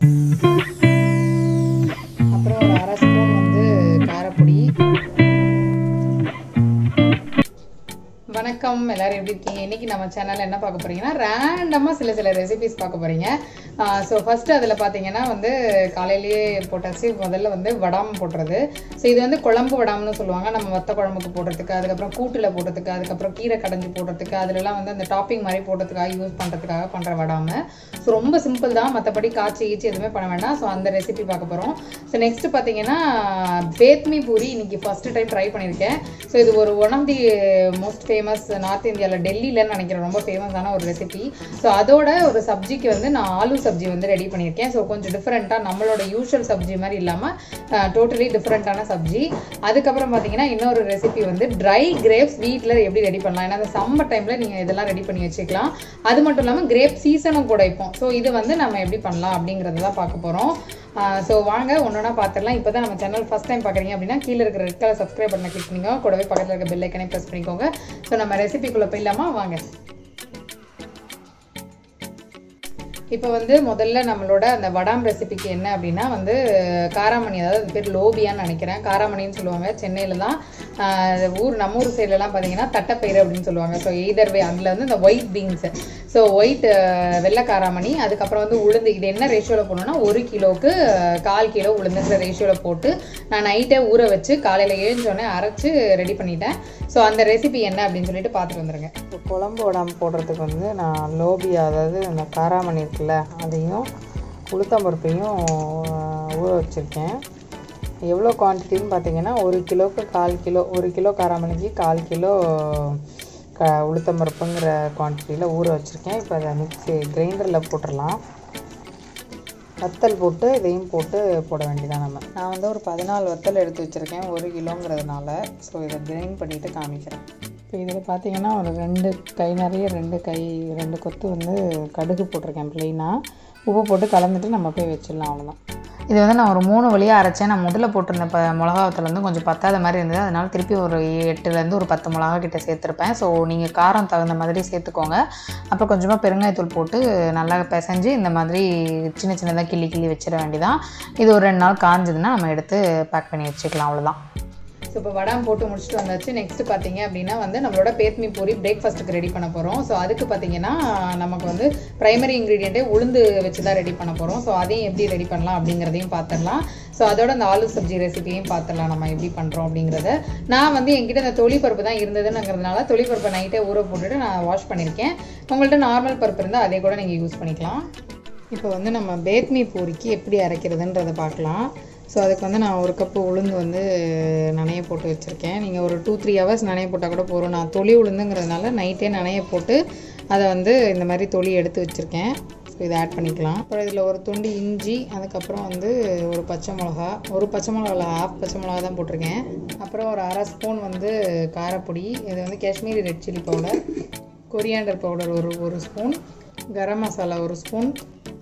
அப்புறம் வணக்கம். எல்லாரும் எப்படி இருக்கீங்க? இன்னைக்கு நம்ம சேனல்ல என்ன பார்க்க போறீங்கன்னா ரேண்டமா சில சில ரெசிபிஸ் பார்க்க போறீங்க. ஸோ ஃபர்ஸ்ட் அதில் பார்த்தீங்கன்னா வந்து காலையிலேயே போட்டாச்சு. முதல்ல வந்து வடாம் போடுறது. ஸோ இது வந்து குழம்பு வடாம்னு சொல்லுவாங்க. நம்ம வத்த குழம்புக்கு போடுறதுக்கு அதுக்கப்புறம் கூட்டில் போடுறதுக்கு அதுக்கப்புறம் கீரை கடைஞ்சி போடுறதுக்கு அதுலலாம் வந்து அந்த டாப்பிங் மாதிரி போடுறதுக்காக யூஸ் பண்ணுறதுக்காக பண்ணுற வடாம. ஸோ ரொம்ப சிம்பிள் தான். மற்றபடி காய்ச்சி ஈச்சி எதுவுமே பண்ண வேண்டாம். ஸோ அந்த ரெசிபி பார்க்க போகிறோம் ஸோ நெக்ஸ்ட் பார்த்தீங்கன்னா பேத்மி பூரி இன்னைக்கு ஃபர்ஸ்ட் டைம் ட்ரை பண்ணியிருக்கேன் ஸோ இது ஒரு one of the most famous north இந்தியாவில் டெல்லியில்னு நினைக்கிறேன் ரொம்ப ஃபேமஸான ஒரு ரெசிபி ஸோ அதோட ஒரு சப்ஜிக்கு வந்து நான் ஆலு சப்ஜி வந்து ரெடி பண்ணியிருக்கேன். ஸோ கொஞ்சம் டிஃப்ரெண்ட்டாக நம்மளோட யூஷுவல் சப்ஜி மாதிரி இல்லாமல் டோட்டலி டிஃப்ரெண்ட்டான சப்ஜி. அதுக்கப்புறம் பார்த்தீங்கன்னா இன்னொரு ரெசிபி வந்து ட்ரை கிரேப்ஸ் வீட்டில் எப்படி ரெடி பண்ணலாம்? ஏன்னா அந்த சம்மர் டைமில் நீங்கள் இதெல்லாம் ரெடி பண்ணி வச்சுக்கலாம். அது மட்டும் இல்லாமல் கிரேப் சீசனும் கூட இப்போ. ஸோ இது வந்து நம்ம எப்படி பண்ணலாம் அப்படிங்கிறத தான் பார்க்க போகிறோம் ஸோ வாங்க ஒன்றா பார்த்துடலாம் இப்போ தான் நம்ம சேனல் ஃபஸ்ட் டைம் பார்க்குறீங்க அப்படின்னா கீழே இருக்கிற ரெட் கலர் சப்ஸ்கிரைப் பண்ண கிளிக் பண்ணிக்கோங்க. கூடவே பக்கத்தில் இருக்க பெல் ஐக்கனே ப்ரெஸ் பண்ணிக்கோங்க. ஸோ நம்ம ரெசிபிக்குள்ளே போயிடலாமா? வாங்க. இப்போ வந்து முதல்ல நம்மளோட அந்த வடாம் ரெசிபிக்கு என்ன அப்படின்னா வந்து காராமணி அதாவது அது பேர் லோபியான்னு நினைக்கிறேன். காராமணின்னு சொல்லுவாங்க. சென்னையில் தான் ஆஹ், ஊர் நம்ம ஊர் சைட்லலாம் பார்த்தீங்கன்னா தட்டைப்பயிறு அப்படின்னு சொல்லுவாங்க. ஸோ எய்தர் வே அதில் வந்து இந்த white beans so white uh, வெள்ளை காராமணி அதுக்கப்புறம் வந்து உளுந்து. இது என்ன ரேஷியோவில் போடணும்னா ஒரு கிலோவுக்கு கால் கிலோ உளுந்துங்கிற ரேஷியோவில் போட்டு நான் நைட்டே ஊற வச்சு காலையில் எழுந்தோடனே அரைச்சு ரெடி பண்ணிட்டேன். ஸோ அந்த ரெசிபி என்ன அப்படின்னு சொல்லிட்டு பார்த்துட்டு வந்துருங்க. இப்போ குழம்பு உடம்பு போடுறதுக்கு வந்து நான் லோபியா அதாவது அந்த காராமணி இருக்குல்ல அதையும் உளுத்தம்பருப்பையும் ஊற வச்சுருக்கேன். எவ்வளோ குவான்டிட்டின்னு பார்த்தீங்கன்னா ஒரு கிலோவுக்கு கால் கிலோ ஒரு கிலோ காராமணிக்கு கால் கிலோ க உளுத்தம்பருப்புங்கிற குவான்டிட்டியில் ஊற வச்சுருக்கேன். இப்போ அதை மிக்ஸி கிரைண்டரில் போட்டுடலாம் வத்தல் போட்டு இதையும் போட்டு போட வேண்டியதான் நம்ம. நான் வந்து ஒரு பதினாலு வத்தல் எடுத்து வச்சுருக்கேன் ஒரு கிலோங்கிறதுனால. ஸோ இதை கிரைண்ட் பண்ணிவிட்டு காமிக்கிறேன். இப்போ இதில் பார்த்தீங்கன்னா ஒரு ரெண்டு கை நிறைய ரெண்டு கை ரெண்டு கொத்து வந்து கடுகு போட்டிருக்கேன் ப்ளெயினாக உப்பு போட்டு கலந்துட்டு நம்ம போய் வச்சிடலாம் அவ்வளோதான் இது வந்து நான் ஒரு மூணு வழியாக அரைச்சேன். நான் முதல்ல போட்டிருந்த இப்போ மிளகாவத்தில் வந்து கொஞ்சம் பத்தாத மாதிரி இருந்தது. அதனால திருப்பி ஒரு எட்டுலேருந்து ஒரு பத்து மிளகா கிட்ட சேர்த்துருப்பேன். ஸோ நீங்கள் காரம் தகுந்த மாதிரி சேர்த்துக்கோங்க. அப்புறம் கொஞ்சமாக பெருங்காயத்தூள் போட்டு நல்லா பிசைஞ்சு இந்த மாதிரி சின்ன சின்னதாக கிள்ளி கிள்ளி வச்சிட வேண்டியதான் இது ஒரு ரெண்டு நாள் காஞ்சதுன்னா நம்ம எடுத்து பேக் பண்ணி வச்சுக்கலாம். அவ்வளோதான் ஸோ இப்போ வடாம் போட்டு முடிச்சுட்டு வந்தாச்சு. நெக்ஸ்ட் பார்த்தீங்க அப்படின்னா வந்து நம்மளோட பேத்மி பூரி பிரேக்ஃபாஸ்ட்டுக்கு ரெடி பண்ண போகிறோம் ஸோ அதுக்கு பார்த்தீங்கன்னா நமக்கு வந்து ப்ரைமரி இன்க்ரீடியண்ட்டே உளுந்து வச்சு தான் ரெடி பண்ண போகிறோம் ஸோ அதையும் எப்படி ரெடி பண்ணலாம் அப்படிங்கிறதையும் பார்த்துடலாம் ஸோ அதோட அந்த ஆலு சப்ஜி ரெசிபியும் பார்த்துடலாம் நம்ம எப்படி பண்ணுறோம் அப்படிங்கிறத. நான் வந்து என்கிட்ட இந்த தொழிற்பருப்பு தான் இருந்ததுங்கிறதுனால தொழிற்பருப்பை நைட்டே ஊற போட்டுட்டு நான் வாஷ் பண்ணியிருக்கேன் உங்கள்கிட்ட நார்மல் பருப்பு இருந்தால் அதே கூட நீங்கள் யூஸ் பண்ணிக்கலாம். இப்போ வந்து நம்ம பேத்மி பூரிக்கு எப்படி அரைக்கிறதுன்றதை பார்க்கலாம். ஸோ அதுக்கு வந்து நான் ஒரு கப்பு உளுந்து வந்து நனைய போட்டு வச்சுருக்கேன். நீங்கள் ஒரு டூ த்ரீ ஹவர்ஸ் நனைய போட்டால் கூட போகிறோம் நான் தொளி உளுந்துங்கிறதுனால நைட்டே நனைய போட்டு அதை வந்து இந்த மாதிரி தொளி எடுத்து வச்சுருக்கேன். ஸோ இதை ஆட் பண்ணிக்கலாம். அப்புறம் இதில் ஒரு துண்டு இஞ்சி அதுக்கப்புறம் வந்து ஒரு பச்சை மிளகா ஒரு பச்சை மிளகாவில் ஆஃப் பச்சை மிளகா தான் போட்டிருக்கேன். அப்புறம் ஒரு அரை ஸ்பூன் வந்து காரப்பொடி இது வந்து Kashmiri red chilli powder coriander powder ஒரு ஒரு ஸ்பூன் கரம் மசாலா ஒரு ஸ்பூன்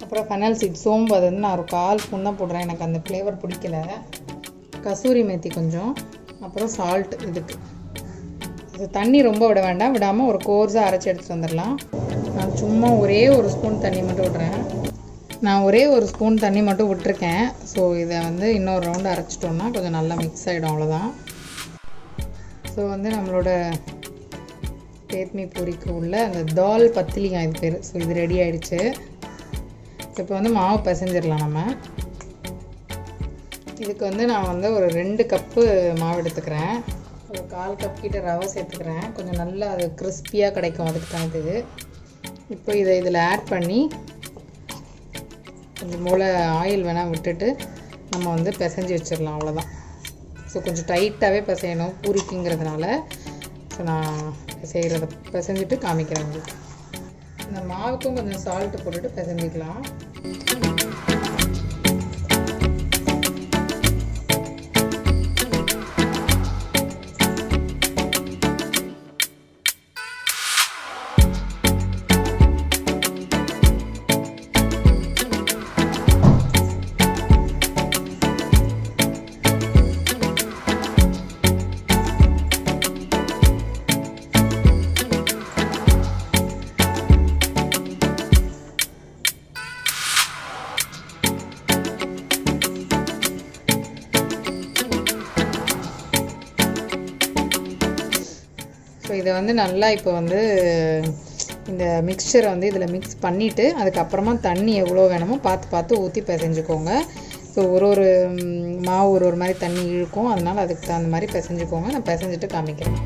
அப்புறம் ஃபெனல் சீட் சோம்பு அது வந்து நான் ஒரு கால் ஸ்பூன் தான் போடுறேன். எனக்கு அந்த ஃப்ளேவர் பிடிக்கல. கசூரி மேத்தி கொஞ்சம். அப்புறம் சால்ட் இதுக்கு. இது தண்ணி ரொம்ப விட வேண்டாம். விடாமல் ஒரு கோர்ஸாக அரைச்சி எடுத்துகிட்டு வந்துடலாம். நான் சும்மா ஒரே ஒரு ஸ்பூன் தண்ணி மட்டும் விடுறேன். நான் ஒரே ஒரு ஸ்பூன் தண்ணி மட்டும் விட்டுருக்கேன். ஸோ இதை வந்து இன்னொரு ரவுண்டு அரைச்சிட்டோம்னா கொஞ்சம் நல்லா மிக்ஸ் ஆகிடும் அவ்வளோதான் ஸோ வந்து நம்மளோட பேத்மி பூரிக்கு உள்ள அந்த தால் பத்திலிகா இது பேர். ஸோ இது ரெடி ஆயிடுச்சு. இப்போ வந்து மாவு பிசைஞ்சிடலாம் நம்ம. இதுக்கு வந்து நான் வந்து ஒரு ரெண்டு கப்பு மாவு எடுத்துக்கிறேன். ஒரு கால் கப் கிட்ட ரவை சேர்த்துக்கிறேன். கொஞ்சம் நல்லா அது கிறிஸ்பியாக கிடைக்கும். அதுக்கு தான் இது. இப்போ இதை இதில் ஆட் பண்ணி கொஞ்சம் போல் ஆயில் வேணால் விட்டுட்டு நம்ம வந்து பிசைஞ்சு வச்சிடலாம். அவ்வளோதான் ஸோ கொஞ்சம் டைட்டாகவே பிசையணும். பூரிக்குங்கிறதுனால. ஸோ நான் செய்கிறத பிசைஞ்சிட்டு காமிக்கிறேன் உங்களுக்கு. இந்த மாவுக்கும் கொஞ்சம் சால்ட்டு போட்டுட்டு பிசைஞ்சிக்கலாம். Thank you. இதை வந்து நல்லா இப்போ வந்து இந்த மிக்சரை வந்து இதில் மிக்ஸ் பண்ணிவிட்டு அதுக்கப்புறமா தண்ணி எவ்வளோ வேணுமோ பார்த்து பார்த்து ஊற்றி பிசைஞ்சுக்கோங்க. ஸோ ஒரு ஒரு மாவு ஒரு ஒரு மாதிரி தண்ணி இழுக்கும். அதனால் அதுக்கு தகுந்த மாதிரி பிசைஞ்சுக்கோங்க. நான் பிசைஞ்சிட்டு காமிக்கிறேன்.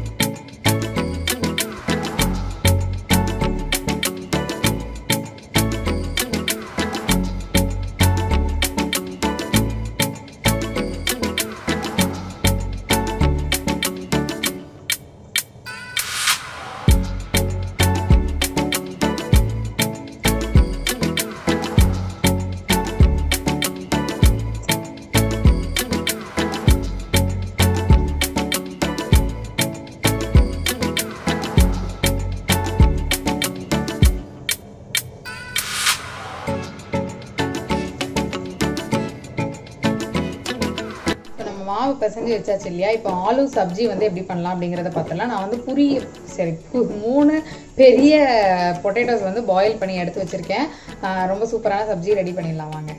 மாவு பிசைஞ்சு வச்சாச்சு இல்லையா? இப்போ ஆலு சப்ஜி வந்து எப்படி பண்ணலாம் அப்படிங்கிறத பார்த்தலாம் நான் வந்து புரிய சரி மூணு பெரிய பொட்டேட்டோஸ் வந்து பாயில் பண்ணி எடுத்து வச்சுருக்கேன். ரொம்ப சூப்பரான சப்ஜி ரெடி பண்ணிடலாம் வாங்க.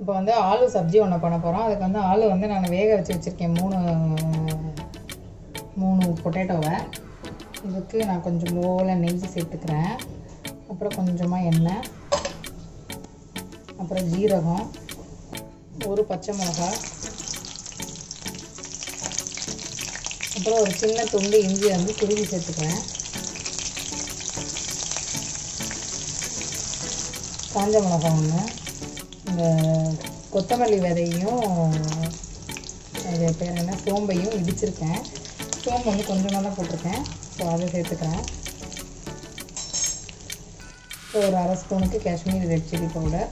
இப்போ வந்து ஆலு சப்ஜி ஒன்று பண்ண போகிறோம் அதுக்கு வந்து ஆலு வந்து நான் வேக வச்சு வச்சுருக்கேன் மூணு மூணு பொட்டேட்டோவை இதுக்கு நான் கொஞ்சம் போல நெய் சேர்த்துக்கிறேன். அப்புறம் கொஞ்சமாக எண்ணெய். அப்புறம் ஜீரகம். ஒரு பச்சை மிளகாய். அப்புறம் ஒரு சின்ன துண்டு இஞ்சி வந்து துருவி சேர்த்துக்கிறேன். காஞ்ச மிளகா ஒன்று இந்த கொத்தமல்லி விதையும் அது பேர் என்ன சோம்பையும் இடிச்சிருக்கேன். சோம்பு வந்து கொஞ்சமாக தான் போட்டிருக்கேன். ஸோ அதை சேர்த்துக்கிறேன். இப்போ ஒரு அரை ஸ்பூனுக்கு காஷ்மீர் ரெட் சில்லி பவுடர்.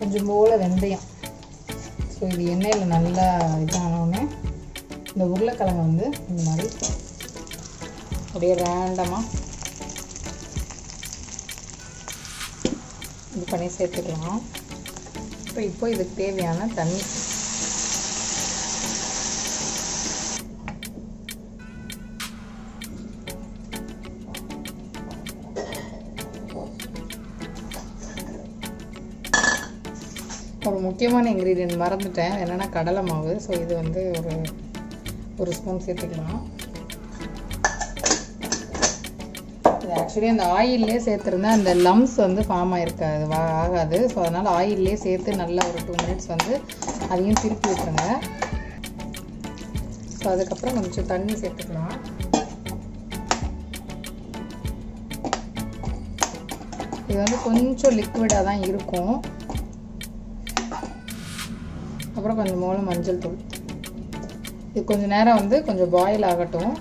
கொஞ்சம் போல வெந்தயம். ஸோ இது எண்ணெயில் நல்லா இதானோடனே இந்த உருளைக்கிழங்கு வந்து இந்த மாதிரி அப்படியே ரேண்டமாக இது பண்ணி சேர்த்துக்கலாம். இப்போ இப்போ இதுக்கு தேவையான தண்ணி. முக்கியமான இன்க்ரீடியன்ட் மறந்துட்டேன். என்னென்னா கடலை மாவு. ஸோ இது வந்து ஒரு ஒரு ஸ்பூன் சேர்த்துக்கலாம். இது ஆக்சுவலி அந்த ஆயிலே சேர்த்துருந்தா அந்த லம்ஸ் வந்து ஃபார்ம் ஆயிருக்காது ஆகாது. ஸோ அதனால் ஆயிலே சேர்த்து நல்லா ஒரு டூ மினிட்ஸ் வந்து அதையும் திருப்பி விட்டுருங்க. ஸோ அதுக்கப்புறம் கொஞ்சம் தண்ணி சேர்த்துக்கலாம். இது வந்து கொஞ்சம் லிக்விடாக தான் இருக்கும். அப்புறம் கொஞ்சம் மூலம் மஞ்சள் தூள். இது கொஞ்சம் நேரம் வந்து கொஞ்சம் பாயில் ஆகட்டும்.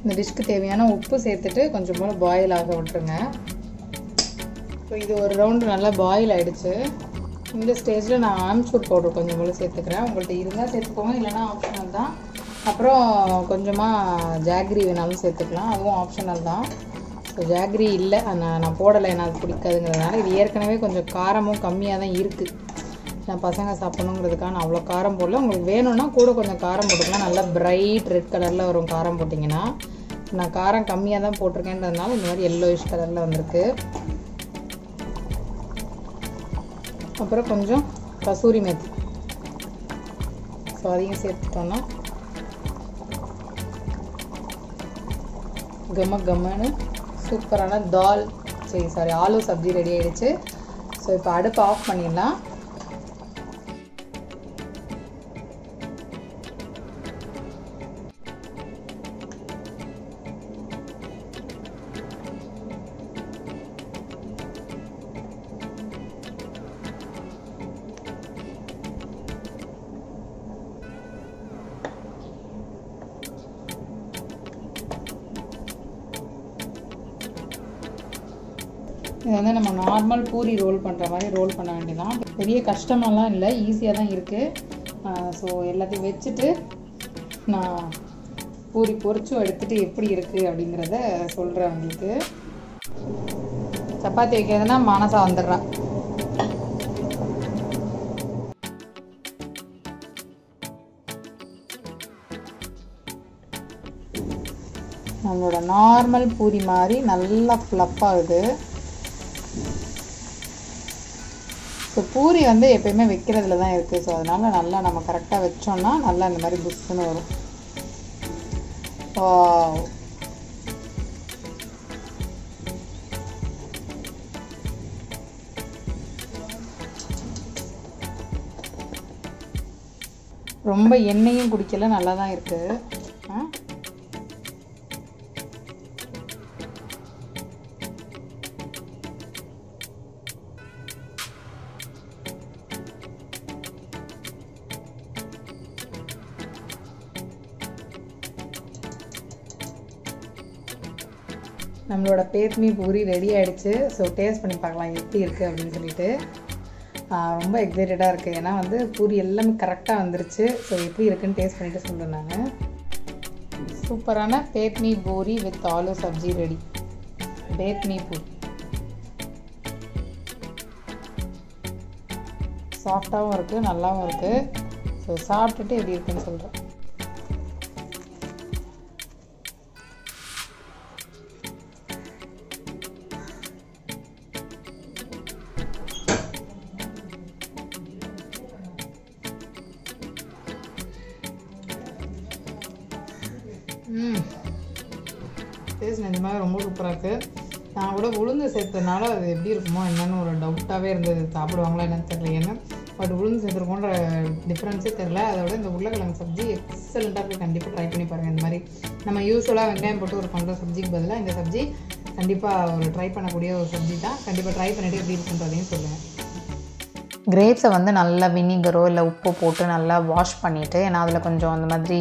இந்த டிஷ்க்கு தேவையான உப்பு சேர்த்துட்டு கொஞ்சம் போல் பாயில் ஆக விட்டுருங்க. ஸோ இது ஒரு ரவுண்டு நல்லா பாயில் ஆகிடுச்சு இந்த ஸ்டேஜில் நான் ஆம்ச்சூர் பவுடர் கொஞ்சம் போல் சேர்த்துக்கிறேன். உங்கள்கிட்ட இருந்தால் சேர்த்துக்கோங்க இல்லைன்னா ஆப்ஷனல் தான். அப்புறம் கொஞ்சமாக ஜாக்ரி வேணாலும் சேர்த்துக்கலாம். அதுவும் ஆப்ஷனல் தான். ஸோ ஜாக்ரி இல்லை. நான் நான் போடலை. எனக்கு அது பிடிக்காதுங்கிறதுனால இது ஏற்கனவே கொஞ்சம் காரமும் கம்மியாக தான் இருக்குது நான் பசங்க சாப்பிடணுங்கிறதுக்காக நான் அவ்வளோ காரம் போடல. உங்களுக்கு வேணும்னா கூட கொஞ்சம் காரம் போட்டுக்கலாம். நல்லா பிரைட் ரெட் கலரில் வரும் காரம் போட்டிங்கன்னா. நான் காரம் கம்மியாக தான் போட்டிருக்கேன்றதுனால இந்த மாதிரி எல்லோயிஷ் கலரில் வந்திருக்கு. அப்புறம் கொஞ்சம் கசூரி மேத்தி. ஸோ அதையும் சேர்த்துட்டோன்னா கம கம்மன்னு சூப்பரான தால் சரி சாரி ஆலு சப்ஜி ரெடி ஆகிடுச்சு ஸோ இப்போ அடுப்பு ஆஃப் பண்ணிடலாம். இது வந்து நம்ம நார்மல் பூரி ரோல் பண்ணுற மாதிரி ரோல் பண்ண வேண்டியதான் பெரிய கஷ்டமெல்லாம் இல்லை ஈஸியாக தான் இருக்குது ஸோ எல்லாத்தையும் வச்சுட்டு நான் பூரி பொறிச்சும் எடுத்துகிட்டு எப்படி இருக்குது அப்படிங்கிறத சொல்கிறேன் உங்களுக்கு. சப்பாத்தி வைக்கிறதுனா மனசா வந்துடுறா. நம்மளோட நார்மல் பூரி மாதிரி நல்லா ஃப்ளப் பூரி வந்து எப்பயுமே வைக்கிறதுல தான் இருக்குது ஸோ அதனால் நல்லா நம்ம கரெக்டாக வச்சோம்னா நல்லா இந்த மாதிரி புஷ்ஷுன்னு வரும் Wow. ரொம்ப எண்ணெயும் குடிக்கல நல்லா தான் இருக்குது நம்மளோட பேத்மி பூரி ரெடி ஆகிடுச்சு ஸோ டேஸ்ட் பண்ணி பார்க்கலாம் எப்படி இருக்குது அப்படின்னு சொல்லிட்டு. ரொம்ப எக்ஸைட்டடாக இருக்குது ஏன்னா வந்து பூரி எல்லாமே கரெக்டாக வந்துருச்சு. ஸோ எப்படி இருக்குன்னு டேஸ்ட் பண்ணிட்டு சொல்கிறேன் நான். சூப்பரான பேத்மி பூரி வித் ஆலு சப்ஜி ரெடி பேத்மி பூரி. சாஃப்டாகவும் இருக்குது நல்லாவும் இருக்குது ஸோ சாப்பிட்டுட்டு எப்படி இருக்குன்னு சொல்கிறேன் கூட உளுந்து சேர்த்ததுனால அது எப்படி இருக்குமோ என்னன்னு ஒரு டவுட்டாகவே இருந்தது. சாப்பிடுவாங்களா என்னன்னு தெரியல. ஏன்னா பட் உளுந்து சேர்த்துருக்கோன்ற டிஃப்ரென்ஸே தெரில அதோட இந்த உருளைக்கிழங்கு சப்ஜி எக்ஸலண்ட்டாக இருக்குது கண்டிப்பாக ட்ரை பண்ணி பாருங்கள் இந்த மாதிரி நம்ம யூஸ்வலாக வெங்காயம் போட்டு ஒரு பண்ணுற சப்ஜிக்கு பதிலாக இந்த சப்ஜி கண்டிப்பாக ஒரு ட்ரை பண்ணக்கூடிய ஒரு சப்ஜி தான். கண்டிப்பாக ட்ரை பண்ணிவிட்டு எப்படி இருக்குன்றதையும் சொல்லுங்கள் கிரேப்ஸை வந்து நல்லா வினிகரோ இல்லை உப்பு போட்டு நல்லா வாஷ் பண்ணிவிட்டு ஏன்னா அதில் கொஞ்சம் அந்த மாதிரி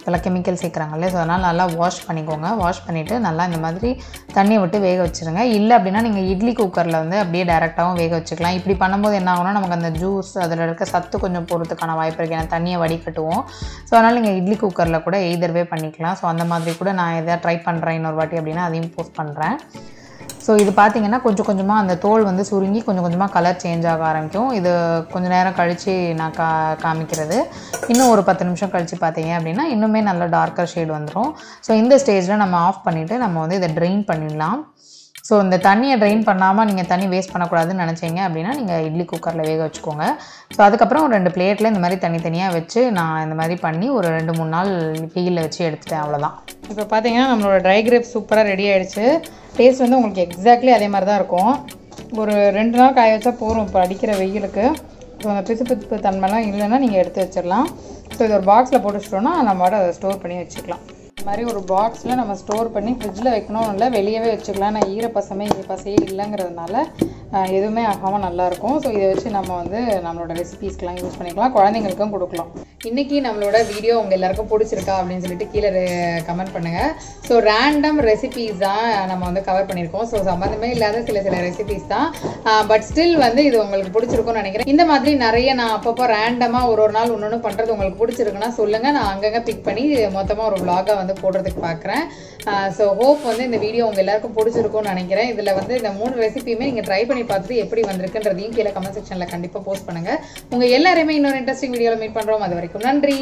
இதெல்லாம் கெமிக்கல் சேர்க்குறாங்கல்ல ஸோ அதனால் நல்லா வாஷ் பண்ணிக்கோங்க. வாஷ் பண்ணிவிட்டு நல்லா இந்த மாதிரி தண்ணியை விட்டு வேக வச்சுருங்க. இல்லை அப்படின்னா நீங்கள் இட்லி குக்கரில் வந்து அப்படியே டேரெக்டாகவும் வேக வச்சுக்கலாம். இப்படி பண்ணும்போது என்ன ஆகும்னா நமக்கு அந்த ஜூஸ் அதில் இருக்க சத்து கொஞ்சம் போகிறதுக்கான வாய்ப்பு இருக்குது ஏன்னா தண்ணியை வடிகட்டுவோம். ஸோ அதனால் நீங்கள் இட்லி குக்கரில் கூட எய்தர்வே பண்ணிக்கலாம். ஸோ அந்த மாதிரி கூட நான் எதாவது ட்ரை பண்ணுறேன் இன்னொரு வாட்டி அப்படின்னா அதையும் போஸ்ட் பண்ணுறேன் ஸோ இது பார்த்தீங்கன்னா கொஞ்சம் கொஞ்சமாக அந்த தோல் வந்து சுருங்கி கொஞ்சம் கொஞ்சமாக கலர் சேஞ்ச் ஆக ஆரம்பிக்கும். இது கொஞ்சம் நேரம் கழித்து நான் கா காமிக்கிறது. இன்னும் ஒரு பத்து நிமிஷம் கழித்து பார்த்தீங்க அப்படின்னா இன்னுமே நல்ல டார்க்கர் ஷேட் வந்துடும் ஸோ இந்த ஸ்டேஜில் நம்ம ஆஃப் பண்ணிவிட்டு நம்ம வந்து இதை ட்ரெயின் பண்ணிடலாம். ஸோ இந்த தண்ணியை ட்ரெயின் பண்ணாமல் நீங்கள் தண்ணி வேஸ்ட் பண்ணக்கூடாதுன்னு நினச்சிங்க அப்படின்னா நீங்கள் இட்லி குக்கரில் வேக வச்சுக்கோங்க. ஸோ அதுக்கப்புறம் ஒரு ரெண்டு பிளேட்டில் இந்த மாதிரி தனித்தனியாக வச்சு நான் இந்த மாதிரி பண்ணி ஒரு ரெண்டு மூணு நாள் வெயிலில் வச்சு எடுத்துட்டேன் அவ்வளோதான் இப்போ பார்த்தீங்கன்னா நம்மளோட ட்ரை கிரேப் சூப்பராக ரெடி ஆகிடுச்சு டேஸ்ட் வந்து உங்களுக்கு எக்ஸாக்ட்லி அதே மாதிரி தான் இருக்கும். ஒரு ரெண்டு நாள் காய வச்சா போகிறோம் இப்போ அடிக்கிற வெயிலுக்கு. ஸோ அந்த பிசு பிசுப்பு தன்மைலாம் இல்லைன்னா நீங்கள் எடுத்து வச்சிடலாம். ஸோ இது ஒரு பாக்ஸில் போட்டு வச்சிட்டோன்னா நம்ம அதை ஸ்டோர் பண்ணி வச்சுக்கலாம். இந்த மாதிரி ஒரு பாக்ஸில் நம்ம ஸ்டோர் பண்ணி ஃப்ரிட்ஜில் வைக்கணும் இல்லை வெளியவே வச்சுக்கலாம். நான் ஈரப்பசமே ஈரப்பசையே இல்லைங்கிறதுனால எதுவுமே ஆகாமல் நல்லாயிருக்கும். ஸோ இதை வச்சு நம்ம வந்து நம்மளோட ரெசிபீஸ்க்கெலாம் யூஸ் பண்ணிக்கலாம். குழந்தைங்களுக்கும் கொடுக்கலாம். இன்றைக்கி நம்மளோட வீடியோ உங்கள் எல்லாருக்கும் பிடிச்சிருக்கா அப்படின்னு சொல்லிட்டு கீழே கமெண்ட் பண்ணுங்கள் ஸோ ரேண்டம் ரெசிபீஸ் தான் நம்ம வந்து கவர் பண்ணியிருக்கோம். ஸோ சம்மந்தமே இல்லாத சில சில ரெசிபீஸ் தான். பட் ஸ்டில் வந்து இது உங்களுக்கு பிடிச்சிருக்கும்னு நினைக்கிறேன். இந்த மாதிரி நிறைய நான் அப்பப்போ ரேண்டமாக ஒரு ஒரு நாள் ஒன்று ஒன்று பண்ணுறது உங்களுக்கு பிடிச்சிருக்குன்னா சொல்லுங்கள் நான் அங்கங்கே பிக் பண்ணி மொத்தமாக ஒரு vlog-ஆ வந்து போடுறதுக்கு பார்க்குறேன் ஸோ ஹோப் வந்து இந்த வீடியோ உங்கள் எல்லாருக்கும் பிடிச்சிருக்கும்னு நினைக்கிறேன். இதில் வந்து இந்த மூணு ரெசிபியுமே நீங்கள் ட்ரை பண்ணி பார்த்துட்டு எப்படி வந்திருக்குன்றதையும் கீழே கமெண்ட் செக்ஷனில் கண்டிப்பாக போஸ்ட் பண்ணுங்கள் உங்கள் எல்லாருமே இன்னொரு இன்ட்ரெஸ்டிங் வீடியோவில் மீட் பண்ணுறோம் அது வரைக்கும் நன்றி.